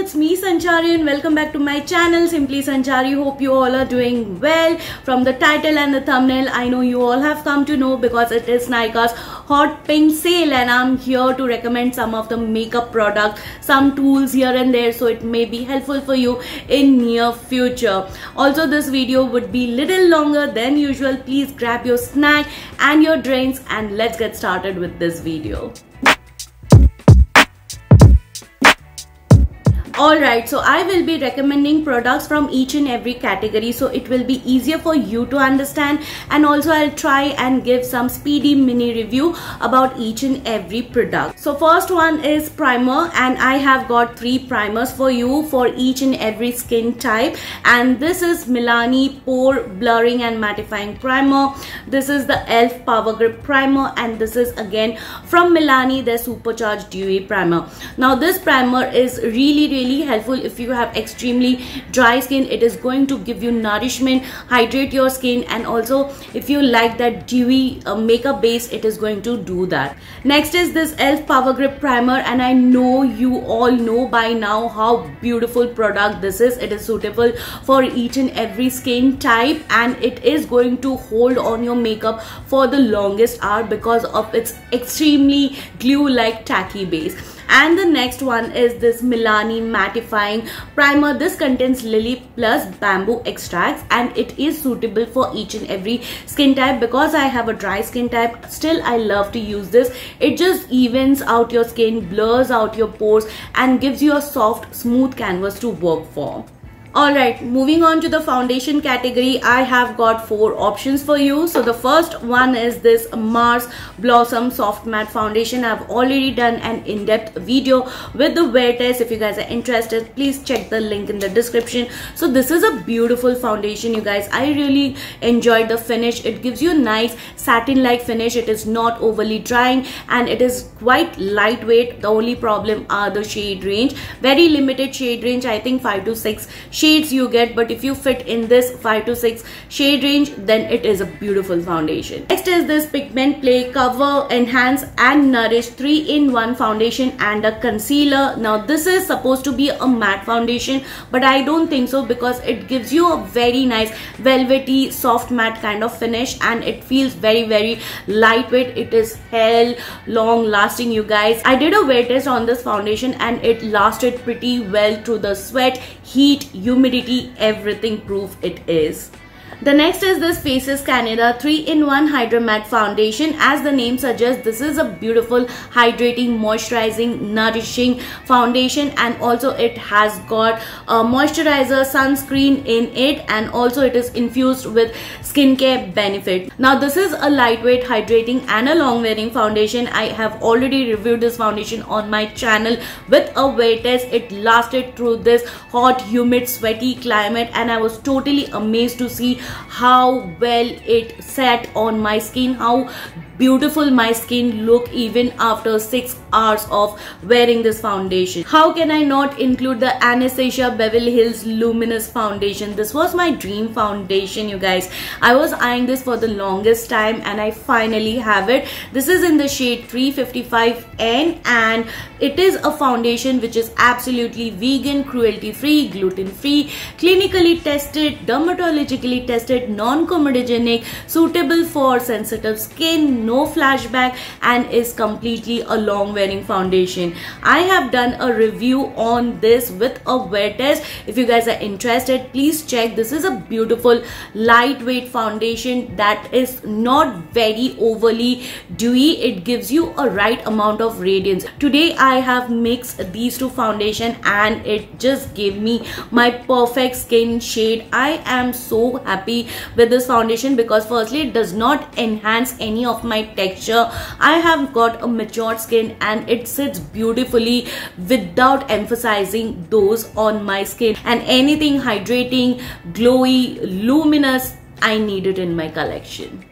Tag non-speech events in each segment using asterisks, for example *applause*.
it's me Sanchari and welcome back to my channel Simply Sanchari. Hope you all are doing well. From the title and the thumbnail, I know you all have come to know because it is Nykaa's hot pink sale and I'm here to recommend some of the makeup products, some tools here and there so it may be helpful for you in near future. Also this video would be little longer than usual. Please grab your snack and your drinks and let's get started with this video. Alright, so I will be recommending products from each and every category so it will be easier for you to understand and also I'll try and give some speedy mini review about each and every product. So first one is primer and I have got three primers for you for each and every skin type and this is Milani Pore Blurring and Mattifying Primer. This is the e.l.f. Power Grip Primer and this is again from Milani their Supercharged Dewy Primer. Now this primer is really really really helpful. If you have extremely dry skin it is going to give you nourishment hydrate your skin and also if you like that dewy uh, makeup base it is going to do that. Next is this elf power grip primer and i know you all know by now how beautiful product this is. It is suitable for each and every skin type and it is going to hold on your makeup for the longest hour because of its extremely glue like tacky base and the next one is this Milani mattifying primer. This contains lily plus bamboo extracts and it is suitable for each and every skin type. Because I have a dry skin type still I love to use this. It just evens out your skin blurs out your pores and gives you a soft smooth canvas to work for Alright, moving on to the foundation category, I have got four options for you. So the first one is this Mars Blossom Soft Matte Foundation. I've already done an in-depth video with the wear test. If you guys are interested, please check the link in the description. So this is a beautiful foundation, you guys. I really enjoyed the finish. It gives you a nice satin-like finish. It is not overly drying and it is quite lightweight. The only problem are the shade range. Very limited shade range. I think 5 to 6 shades you get but if you fit in this 5 to 6 shade range then it is a beautiful foundation. Next is this Pigment Play Cover, Enhance and Nourish 3 in 1 foundation and a concealer. Now this is supposed to be a matte foundation but I don't think so because it gives you a very nice velvety soft matte kind of finish and it feels very very lightweight. It is hell long lasting you guys. I did a wear test on this foundation and it lasted pretty well through the sweat, heat, humidity, everything proof it is. The next is this Faces Canada 3-in-1 Hydra Foundation. As the name suggests, this is a beautiful hydrating, moisturizing, nourishing foundation and also it has got a moisturizer sunscreen in it and also it is infused with skincare benefit. Now this is a lightweight, hydrating and a long wearing foundation. I have already reviewed this foundation on my channel with a wear test. It lasted through this hot, humid, sweaty climate and I was totally amazed to see how well it sat on my skin how beautiful my skin look even after 6 hours of wearing this foundation. How can I not include the Anastasia Beverly Hills Luminous Foundation? This was my dream foundation you guys. I was eyeing this for the longest time and I finally have it. This is in the shade 355N and it is a foundation which is absolutely vegan, cruelty free, gluten free, clinically tested, dermatologically tested, non-comedogenic, suitable for sensitive skin, no flashback and is completely a long wearing foundation. I have done a review on this with a wear test. If you guys are interested, please check. This is a beautiful lightweight foundation that is not very overly dewy. It gives you a right amount of radiance. Today I have mixed these two foundation and it just gave me my perfect skin shade. I am so happy with this foundation because firstly it does not enhance any of my texture. I have got a matured skin and it sits beautifully without emphasizing those on my skin. And anything hydrating glowy luminous i need it in my collection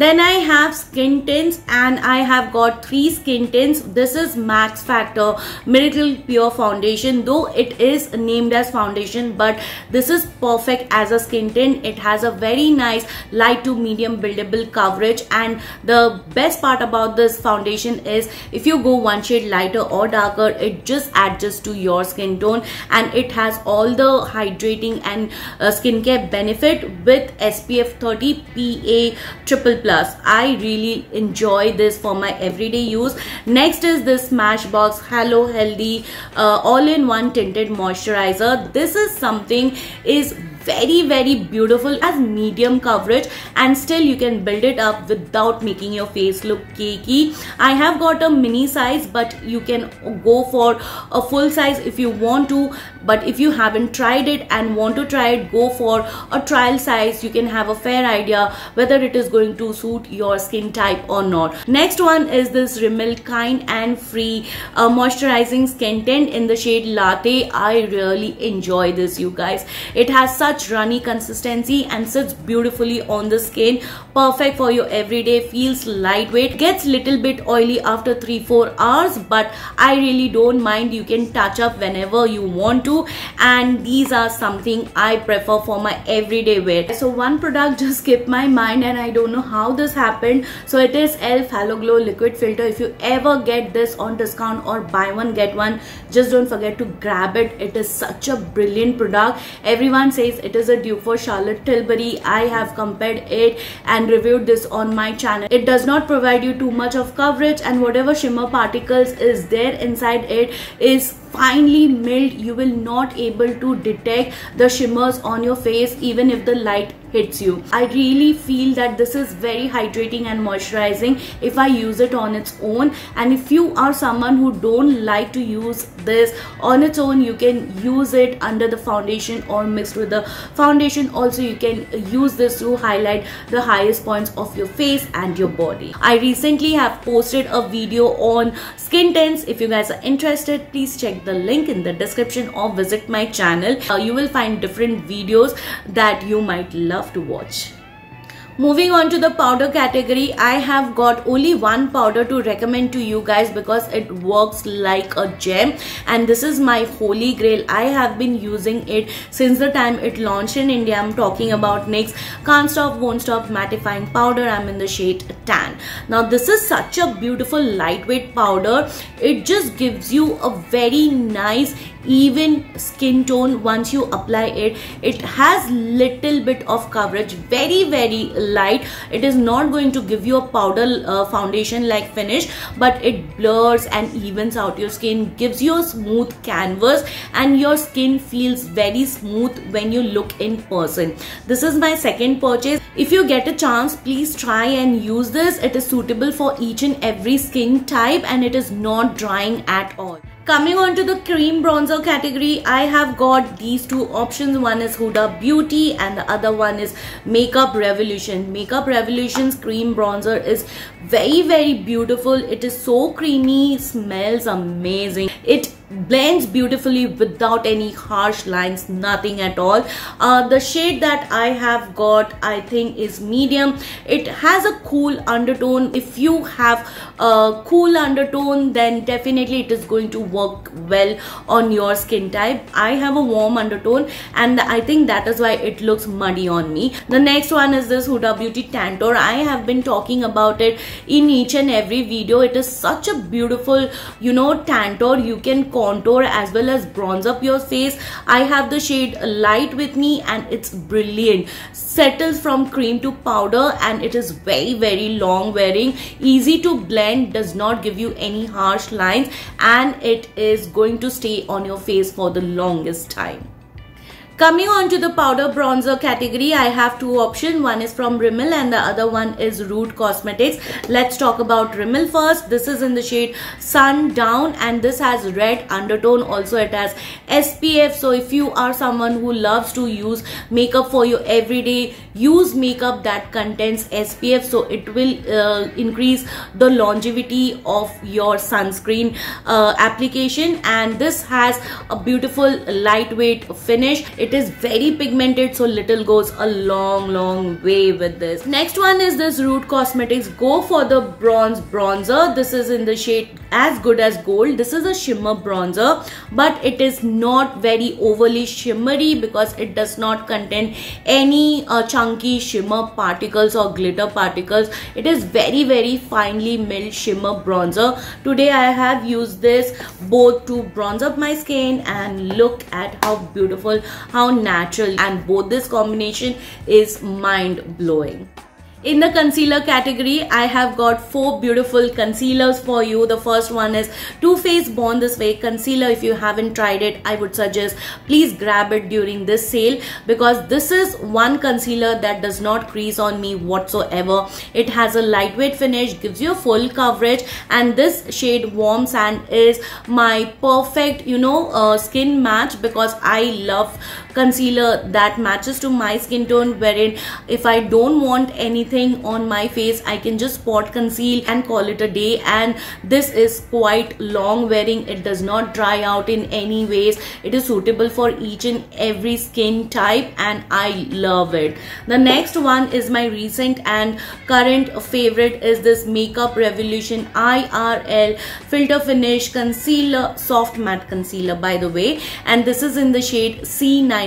then I have skin tints and I have got three skin tints. This is Max Factor Miracle Pure Foundation though it is named as foundation but this is perfect as a skin tint. It has a very nice light to medium buildable coverage and the best part about this foundation is if you go one shade lighter or darker it just adjusts to your skin tone and it has all the hydrating and uh, skincare benefit with SPF 30 PA triple plus i really enjoy this for my everyday use. Next is this smashbox Halo healthy uh, all-in-one tinted moisturizer. This is something is very very beautiful as medium coverage and still you can build it up without making your face look cakey. I have got a mini size but you can go for a full size if you want to. But if you haven't tried it and want to try it go for a trial size. You can have a fair idea whether it is going to suit your skin type or not. Next one is this Rimmel kind and free uh, moisturizing skin tint in the shade latte. I really enjoy this you guys. It has such runny consistency and sits beautifully on the skin. Perfect for your everyday feels lightweight. Gets little bit oily after 3-4 hours but I really don't mind. You can touch up whenever you want to. And these are something I prefer for my everyday wear. So one product *laughs* just skipped my mind and I don't know how this happened. So it is ELF Halo Glow liquid filter. If you ever get this on discount or buy one get one just don't forget to grab it. It is such a brilliant product. Everyone says it is a dupe for Charlotte Tilbury. I have compared it and reviewed this on my channel. It does not provide you too much of coverage and whatever shimmer particles is there inside it is finely milled you will not able to detect the shimmers on your face even if the light hits you. I really feel that this is very hydrating and moisturizing if i use it on its own. And if you are someone who don't like to use this on its own you can use it under the foundation or mixed with the foundation. Also you can use this to highlight the highest points of your face and your body. I recently have posted a video on skin tints. If you guys are interested please check the link in the description or visit my channel. Uh, you will find different videos that you might love to watch Moving on to the powder category, I have got only one powder to recommend to you guys because it works like a gem and this is my holy grail. I have been using it since the time it launched in India. I'm talking about NYX Can't Stop Won't Stop Mattifying Powder. I'm in the shade Tan. Now this is such a beautiful lightweight powder. It just gives you a very nice even skin tone once you apply it it has little bit of coverage very very light. It is not going to give you a powder uh, foundation like finish but it blurs and evens out. Your skin gives you a smooth canvas and your skin feels very smooth when you look in person. This is my second purchase. If you get a chance please try and use this. It is suitable for each and every skin type and it is not drying at all Coming on to the cream bronzer category, I have got these two options. One is Huda Beauty and the other one is Makeup Revolution. Makeup Revolution's cream bronzer is very very beautiful. It is so creamy, smells amazing. It blends beautifully without any harsh lines nothing at all. Uh, the shade that I have got I think is medium. It has a cool undertone. If you have a cool undertone then definitely it is going to work well on your skin type. I have a warm undertone and I think that is why it looks muddy on me. The next one is this Huda Beauty Tantour I have been talking about it in each and every video. It is such a beautiful you know Tantour you can contour as well as bronze up your face. I have the shade light with me and it's brilliant. Settles from cream to powder and it is very very long wearing. Easy to blend does not give you any harsh lines and it is going to stay on your face for the longest time Coming on to the powder bronzer category, I have two options. One is from Rimmel and the other one is Rude Cosmetics. Let's talk about Rimmel first. This is in the shade Sundown and this has red undertone. Also it has SPF. So if you are someone who loves to use makeup for your everyday, use makeup that contains SPF. So it will uh, increase the longevity of your sunscreen uh, application and this has a beautiful lightweight finish. It it is very pigmented so little goes a long long way with this. Next one is this Rude cosmetics. Go for the bronze bronzer. This is in the shade as good as gold. This is a shimmer bronzer but it is not very overly shimmery because it does not contain any uh, chunky shimmer particles or glitter particles. It is very very finely milled shimmer bronzer. Today i have used this both to bronze up my skin and look at how beautiful how natural and both this combination is mind blowing in the concealer category, I have got four beautiful concealers for you. The first one is Too Faced Born This Way concealer. If you haven't tried it, I would suggest please grab it during this sale because this is one concealer that does not crease on me whatsoever. It has a lightweight finish, gives you full coverage and this shade Warm Sand is my perfect, you know, uh, skin match because I love concealer that matches to my skin tone wherein if I don't want anything on my face I can just spot conceal and call it a day. And this is quite long wearing. It does not dry out in any ways. It is suitable for each and every skin type and I love it. The next one is my recent and current favorite is this makeup revolution IRL filter finish concealer soft matte concealer by the way. And this is in the shade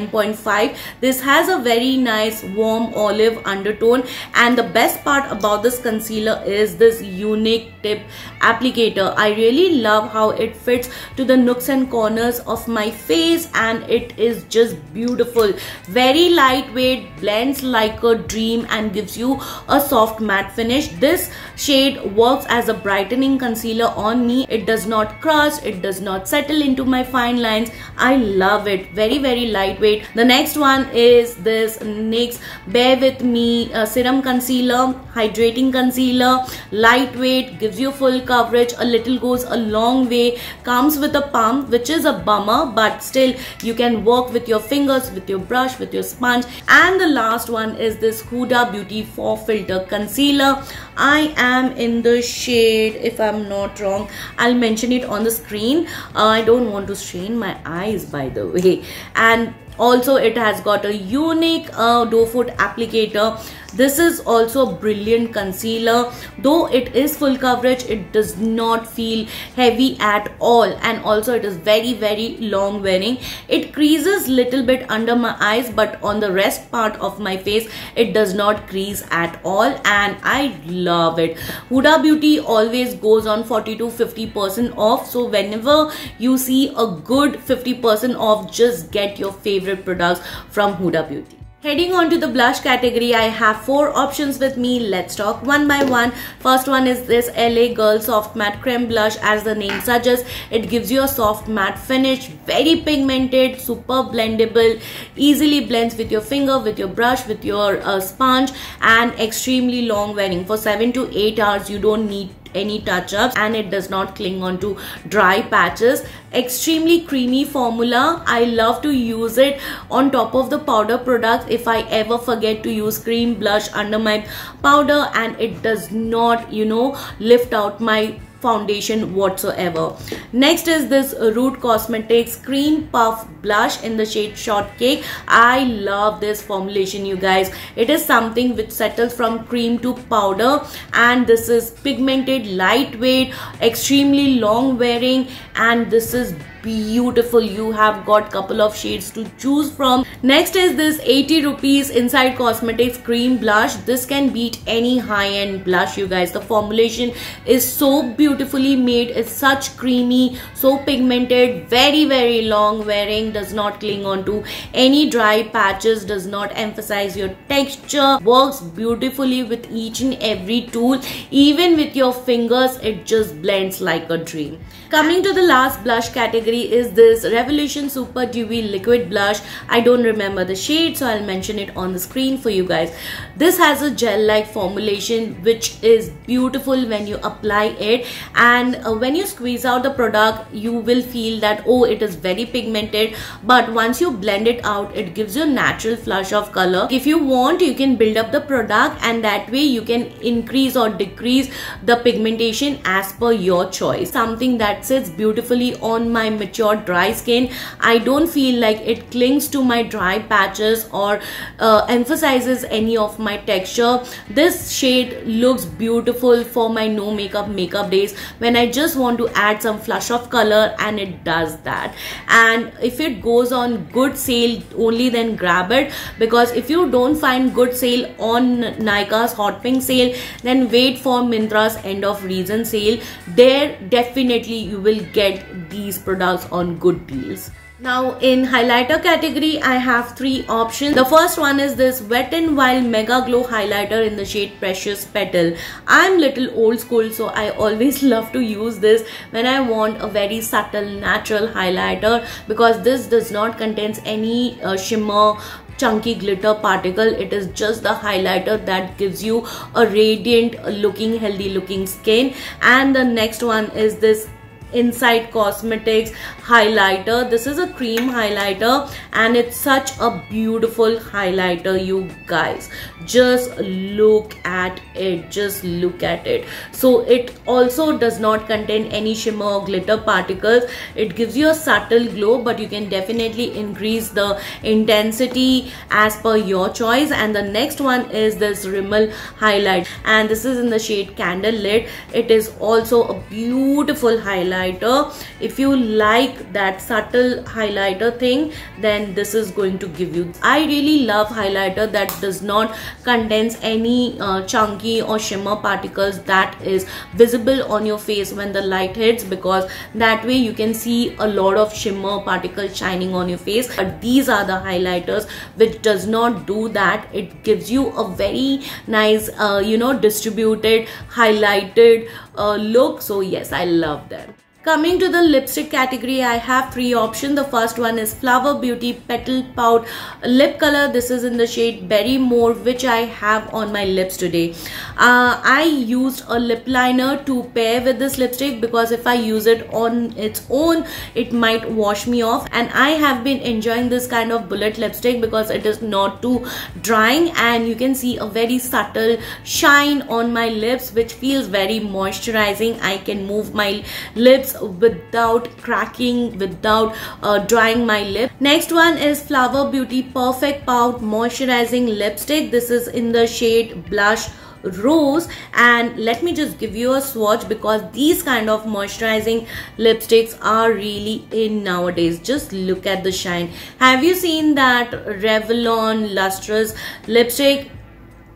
C9.5 this has a very nice warm olive undertone. And the best part about this concealer is this unique tip applicator. I really love how it fits to the nooks and corners of my face and it is just beautiful. Very lightweight blends like a dream and gives you a soft matte finish. This shade works as a brightening concealer on me. It does not cross it does not settle into my fine lines. I love it. Very very lightweight the next one is this nyx Bare with me uh, serum concealer concealer hydrating concealer lightweight gives you full coverage a little goes a long way comes with a pump which is a bummer but still you can work with your fingers with your brush with your sponge. And the last one is this Huda Beauty Faux filter concealer I am in the shade if I'm not wrong. I'll mention it on the screen. Uh, I don't want to strain my eyes by the way. And also it has got a unique uh, doe foot applicator this is also a brilliant concealer. Though it is full coverage it does not feel heavy at all. And also it is very very long wearing. It creases little bit under my eyes but on the rest part of my face it does not crease at all. And I love it. Huda Beauty always goes on 40 to 50 percent off. So whenever you see a good 50 percent off just get your favorite products from Huda Beauty Heading on to the blush category, I have four options with me. Let's talk one by one. First one is this LA Girl Soft Matte Creme Blush. As the name suggests, it gives you a soft matte finish. Very pigmented, super blendable, easily blends with your finger, with your brush, with your uh, sponge and extremely long wearing. For 7 to 8 hours, you don't need any touch-ups and it does not cling on to dry patches. Extremely creamy formula. I love to use it on top of the powder products if i ever forget to use cream blush under my powder and it does not you know lift out my foundation whatsoever. Next is this Rude Cosmetics Cream Puff Blush in the shade Shortcake. I love this formulation you guys. It is something which settles from cream to powder and this is pigmented, lightweight, extremely long wearing and this is beautiful. You have got couple of shades to choose from. Next is this 80 rupees Insight cosmetics cream blush. This can beat any high-end blush you guys. The formulation is so beautifully made. It's such creamy so pigmented very very long. Wearing does not cling on to any dry patches does not emphasize your texture. Works beautifully with each and every tool. Even with your fingers it just blends like a dream. Coming to the last blush category category is this Revolution Super Dewy Liquid Blush. I don't remember the shade so I'll mention it on the screen for you guys. This has a gel-like formulation which is beautiful when you apply it and uh, when you squeeze out the product you will feel that oh it is very pigmented but once you blend it out it gives you a natural flush of color. If you want you can build up the product and that way you can increase or decrease the pigmentation as per your choice. Something that sits beautifully on my mature dry skin I don't feel like it clings to my dry patches or uh, emphasizes any of my texture. This shade looks beautiful for my no makeup makeup days. When I just want to add some flush of color and it does that. And if it goes on good sale only then grab it. Because if you don't find good sale on Nykaa's hot pink sale then wait for Myntra's end of reason sale. There definitely you will get these products on good deals now in highlighter category I have three options. The first one is this Wet n Wild Mega Glow highlighter in the shade Precious Petal. I'm little old school so I always *laughs* love to use this when I want a very subtle natural highlighter because this does not contain any uh, shimmer chunky glitter particle it is just the highlighter that gives you a radiant looking healthy looking skin and the next one is this Insight Cosmetics highlighter. This is a cream highlighter and it's such a beautiful highlighter you guys. Just look at it. Just look at it. So it also does not contain any shimmer or glitter particles. It gives you a subtle glow but you can definitely increase the intensity as per your choice and the next one is this Rimmel highlight and this is in the shade Candle Lit. It is also a beautiful highlight highlighter. If you like that subtle highlighter thing then this is going to give you. I really love highlighter that does not contains any uh, chunky or shimmer particles that is visible on your face when the light hits because that way you can see a lot of shimmer particles shining on your face. But these are the highlighters which does not do that. It gives you a very nice uh, you know distributed highlighted uh, look. So yes I love them Coming to the lipstick category, I have three options. The first one is Flower Beauty Petal Pout Lip Color. This is in the shade Berry More, which I have on my lips today. Uh, I used a lip liner to pair with this lipstick because if I use it on its own, it might wash me off. And I have been enjoying this kind of bullet lipstick because it is not too drying and you can see a very subtle shine on my lips, which feels very moisturizing. I can move my lips without cracking without uh, drying my lip. Next one is flower beauty perfect pout moisturizing lipstick. This is in the shade blush rose. And let me just give you a swatch because these kind of moisturizing lipsticks are really in nowadays. Just look at the shine. Have you seen that revlon lustrous lipstick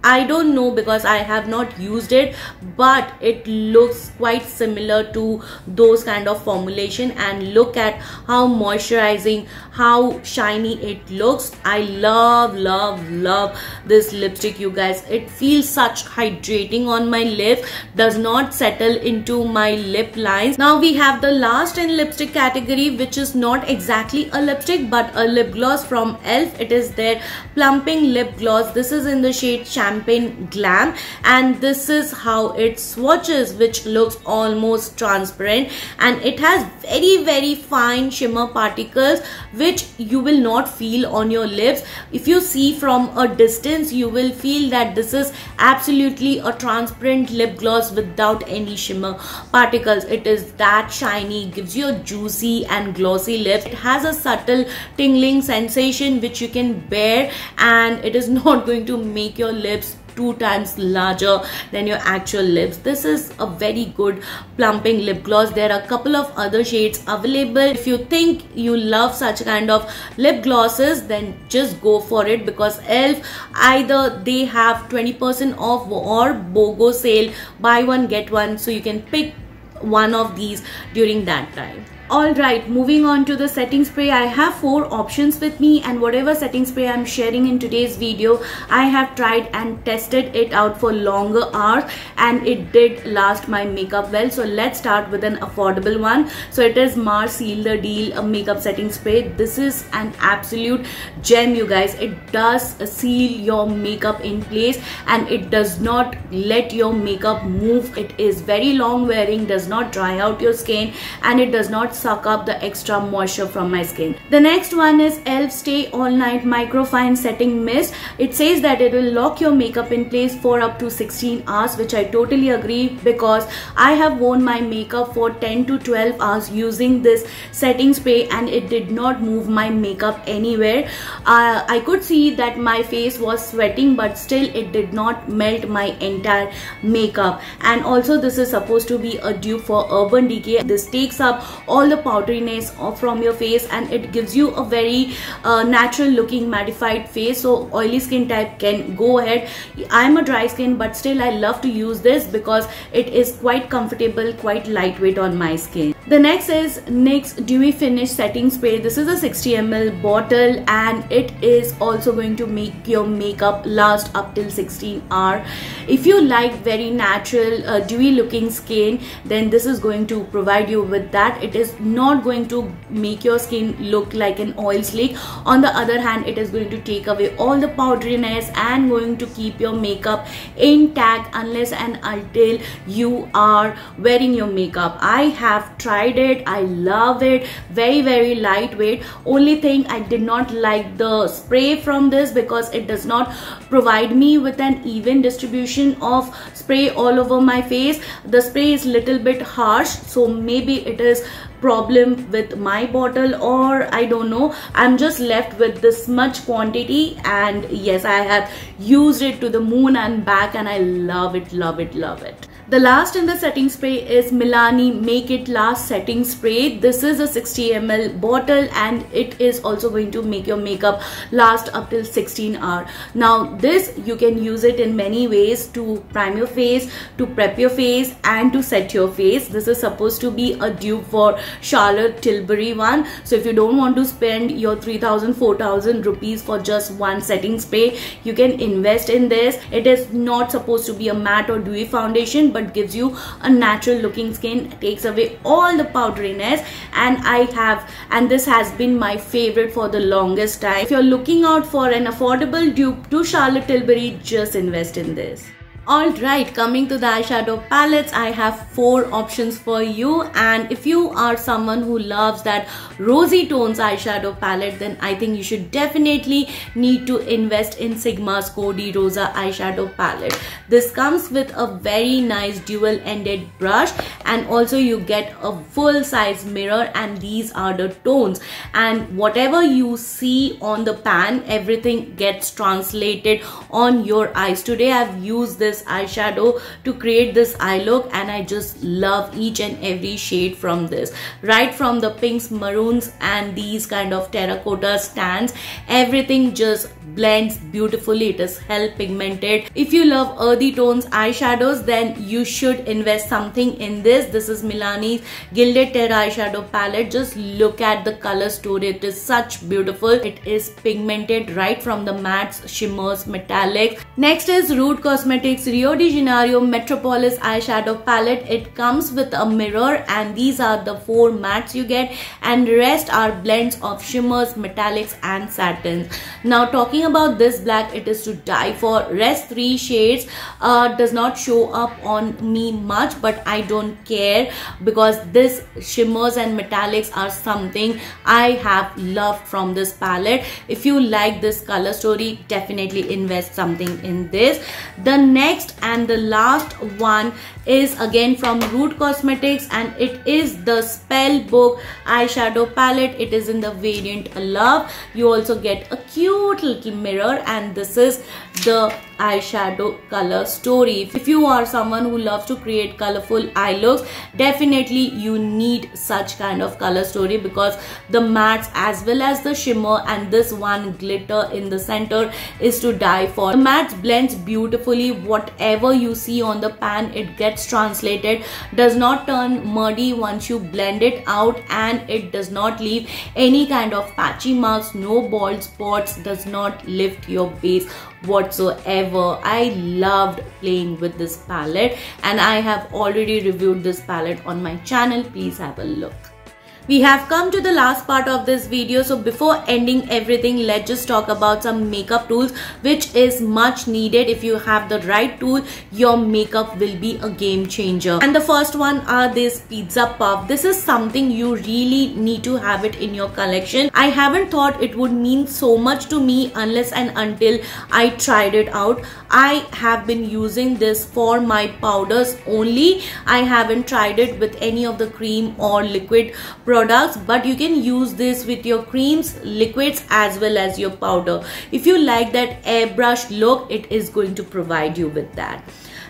I don't know because I have not used it but it looks quite similar to those kind of formulation. And look at how moisturizing how shiny it looks. I love love love this lipstick you guys. It feels such hydrating on my lip does not settle into my lip lines. Now we have the last in lipstick category which is not exactly a lipstick but a lip gloss from elf it is their plumping lip gloss. This is in the shade champagne champagne glam. And this is how it swatches which looks almost transparent. And it has very very fine shimmer particles which you will not feel on your lips. If you see from a distance you will feel that this is absolutely a transparent lip gloss without any shimmer particles. It is that shiny gives you a juicy and glossy lip. It has a subtle tingling sensation which you can bear and it is *laughs* not going to make your lips two times larger than your actual lips. This is a very good plumping lip gloss. There are a couple of other shades available. If you think you love such kind of lip glosses then just go for it because elf either they have 20% off or BOGO sale. Buy one get one. So you can pick one of these during that time Alright, moving on to the setting spray. I have four options with me and whatever setting spray I'm sharing in today's video, I have tried and tested it out for longer hours and it did last my makeup well. So let's start with an affordable one. So it is Mars Seal the Deal makeup setting spray. This is an absolute gem you guys. It does seal your makeup in place and it does not let your makeup move. It is very long wearing, does not dry out your skin and it does not suck up the extra moisture from my skin. The next one is ELF Stay All Night Microfine Setting Mist. It says that it will lock your makeup in place for up to 16 hours which I totally agree because I have worn my makeup for 10 to 12 hours using this setting spray and it did not move my makeup anywhere. Uh, I could see that my face was sweating but still it did not melt my entire makeup and also this is supposed to be a dupe for Urban Decay. This takes up all the powderiness from your face and it gives you a very uh, natural looking mattified face so oily skin type can go ahead. I'm a dry skin but still I love to use this because it is quite comfortable, quite lightweight on my skin. The next is NYX Dewy Finish Setting Spray. This is a 60 ml bottle and it is also going to make your makeup last up till 16 hour. If you like very natural uh, dewy looking skin then this is going to provide you with that. It is not going to make your skin look like an oil slick. On the other hand it is going to take away all the powderiness and going to keep your makeup intact unless and until you are wearing your makeup. I have tried tried it i love it. Very very lightweight. Only thing i did not like the spray from this because it does not provide me with an even distribution of spray all over my face. The spray is little bit harsh so maybe it is problem with my bottle or I don't know. I'm just left with this much quantity and yes I have used it to the moon and back and I love it love it love it the last in the setting spray is Milani Make It Last Setting Spray. This is a 60 ml bottle and it is also going to make your makeup last up till 16 hour. Now this you can use it in many ways to prime your face, to prep your face and to set your face. This is supposed to be a dupe for Charlotte Tilbury one. So if you don't want to spend your 3000 4000 rupees for just one setting spray, you can invest in this. It is not supposed to be a matte or dewy foundation but gives you a natural looking skin takes away all the powderiness. And I have and this has been my favorite for the longest time. If you're looking out for an affordable dupe to Charlotte Tilbury just invest in this Alright, coming to the eyeshadow palettes, I have four options for you and if you are someone who loves that rosy tones eyeshadow palette then I think you should definitely need to invest in Sigma's Cor-de-Rosa eyeshadow palette. This comes with a very nice dual ended brush and also you get a full size mirror and these are the tones and whatever you see on the pan everything gets translated on your eyes. Today I've used this this eyeshadow to create this eye look and I just love each and every shade from this. Right from the pinks, maroons and these kind of terracotta stands, everything just blends beautifully. It is hell pigmented. If you love earthy tones eyeshadows then you should invest something in this. This is Milani's Gilded Terra eyeshadow palette. Just look at the color story. It is such beautiful. It is pigmented right from the mattes, shimmers, metallics. Next is Rude Cosmetics Rio de Janeiro Metropolis eyeshadow palette. It comes with a mirror and these are the four mattes you get and rest are blends of shimmers, metallics and satins. Now talking about this black, it is to die for. Rest three shades uh, does not show up on me much but I don't care because this shimmers and metallics are something I have loved from this palette. If you like this color story, definitely invest something in this. The next next and the last one is again from Rude Cosmetics and it is the Spell Book eyeshadow palette. It is in the variant Love. You also get a cute little mirror and this is the eyeshadow color story. If you are someone who loves to create colorful eye looks, definitely you need such kind of color story because the mattes as well as the shimmer and this one glitter in the center is to die for. The mattes blends beautifully. Whatever you see on the pan, it gets translated, does not turn muddy once you blend it out and it does not leave any kind of patchy marks, no bald spots, does not lift your base whatsoever. I loved playing with this palette and I have already reviewed this palette on my channel. Please have a look. We have come to the last part of this video. So before ending everything let's just talk about some makeup tools which is much needed. If you have the right tool your makeup will be a game changer. And the first one are this pizza puff. This is something you really need to have it in your collection. I haven't thought it would mean so much to me unless and until i tried it out. I have been using this for my powders only. I haven't tried it with any of the cream or liquid products but you can use this with your creams liquids as well as your powder. If you like that airbrush look it is going to provide you with that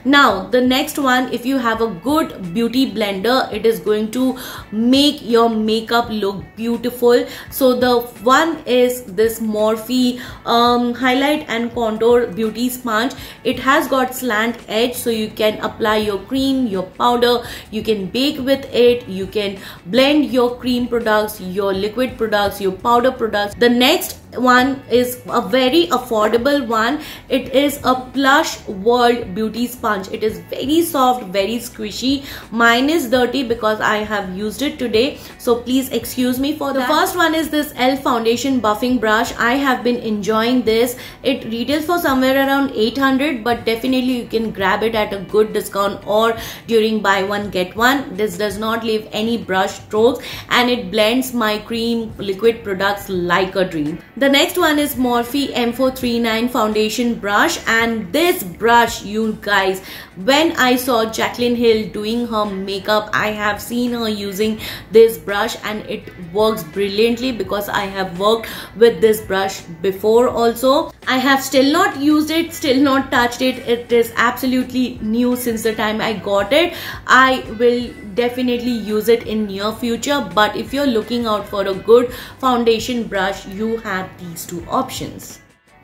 now the next one if you have a good beauty blender it is going to make your makeup look beautiful. So the one is this morphe um, highlight and contour beauty sponge. It has got slant edge so you can apply your cream your powder. You can bake with it. You can blend your cream products your liquid products your powder products. The next one is a very affordable one. It is a plush world beauty sponge it is very soft very squishy. Mine is dirty because i have used it today. So please excuse me for the that. first one is this elf foundation buffing brush. I have been enjoying this. It retails for somewhere around 800 but definitely you can grab it at a good discount or during buy one get one. This does not leave any brush strokes and it blends my cream liquid products like a dream. The next one is Morphe M439 foundation brush. And this brush you guys when I saw Jaclyn Hill doing her makeup I have seen her using this brush and it works brilliantly because I have worked with this brush before also. I have still not used it still not touched it. It is absolutely new since the time I got it. I will definitely use it in near future but if you're looking out for a good foundation brush you have these two options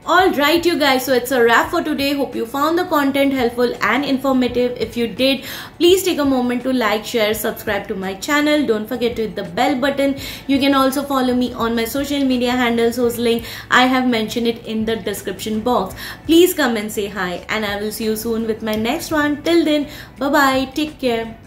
Alright you guys, so it's a wrap for today. Hope you found the content helpful and informative. If you did, please take a moment to like, share, subscribe to my channel. Don't forget to hit the bell button. You can also follow me on my social media handles whose link I have mentioned it in the description box. Please come and say hi and I will see you soon with my next one. Till then, bye bye. Take care.